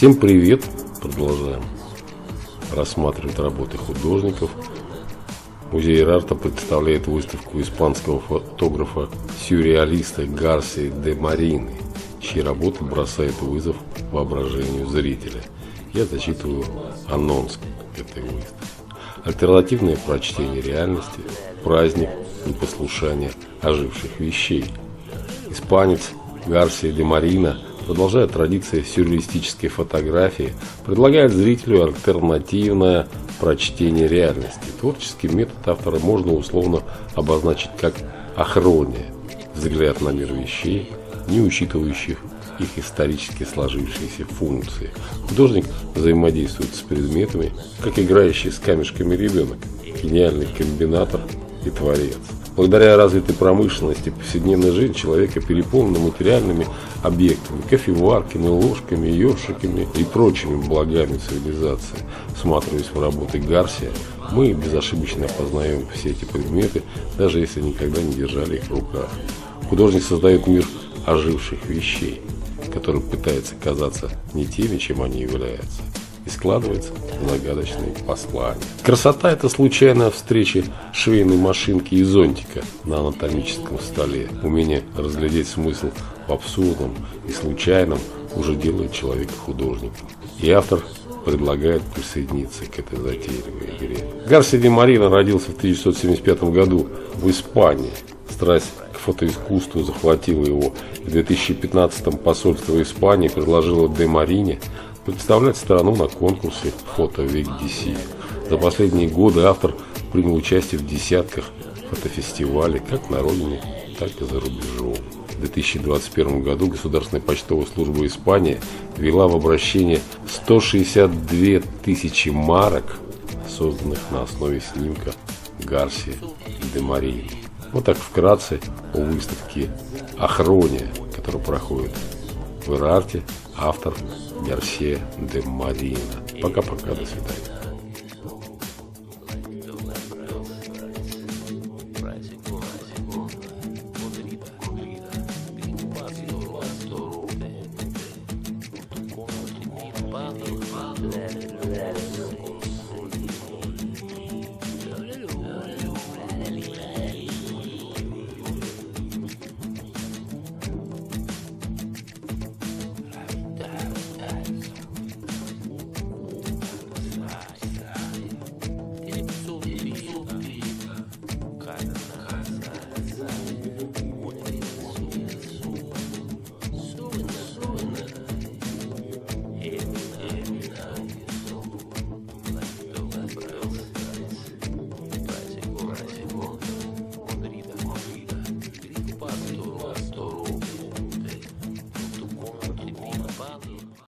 Всем привет! Продолжаем рассматривать работы художников. Музей Рарта представляет выставку испанского фотографа сюрреалиста Гарси де Марины, чьи работы бросают вызов воображению зрителя. Я зачитываю анонс этой выставки. Альтернативное прочтение реальности, праздник непослушания оживших вещей. Испанец Гарсия де Марина – продолжая традиции сюрреалистической фотографии, предлагает зрителю альтернативное прочтение реальности. Творческий метод автора можно условно обозначить как охрония, взгляд на мир вещей, не учитывающих их исторически сложившиеся функции. Художник взаимодействует с предметами, как играющий с камешками ребенок, гениальный комбинатор и творец. Благодаря развитой промышленности повседневная жизнь человека переполнена материальными объектами, кофеварками, ложками, ёршиками и прочими благами цивилизации. Всматриваясь в работы Гарсия, мы безошибочно опознаем все эти предметы, даже если никогда не держали их в руках. Художник создает мир оживших вещей, который пытается казаться не теми, чем они являются и складывается загадочные послания. Красота – это случайная встреча швейной машинки и зонтика на анатомическом столе. Умение разглядеть смысл в абсурдном и случайном уже делает человека художником. И автор предлагает присоединиться к этой затейливой игре. Гарси де Марина родился в 1975 году в Испании. Страсть к фотоискусству захватила его. В 2015 посольство Испании предложило де Марине представлять страну на конкурсе «Фото Век DC». За последние годы автор принял участие в десятках фотофестивалей как на родине, так и за рубежом. В 2021 году Государственная почтовая служба Испании ввела в обращение 162 тысячи марок, созданных на основе снимка Гарси де Марии. Вот так вкратце о выставке «Охрония», которая проходит в Ирарте, автор Гарсия де Марина. Пока-пока, до свидания.